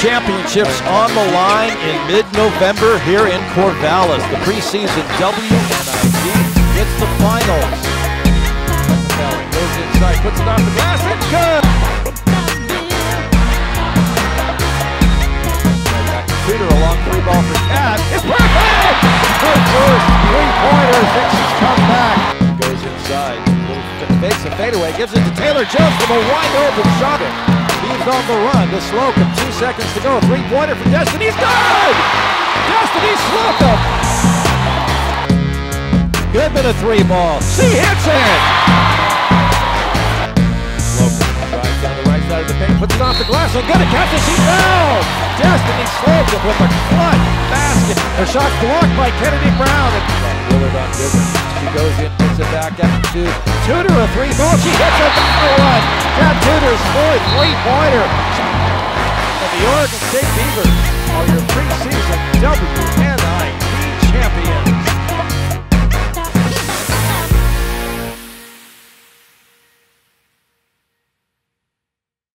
championships on the line in mid-November here in Corvallis. The preseason WNIT gets the finals. Goes inside, puts it off the glass, and good! Back to Tudor, a long three ball for Kat. It's perfect! Good first, three-pointer, he's come back. Goes inside, fakes a fadeaway, gives it to Taylor Jones from a wide open shot. He's on the run to Slocum. Two seconds to go. Three pointer for Destiny's good! Destiny Slocum! Good bit of three ball. She hits it! Slocum drives down the right side of the paint, puts it off the glass, and gonna catch it. She fell! Destiny Slocum with a clutch basket. Her shot's blocked by Kennedy Brown. And Willard on Goodman. She goes in, puts it back up to Tudor. A three ball. She hits it. One. Tudor's fourth three-pointer. And the Oregon State Beavers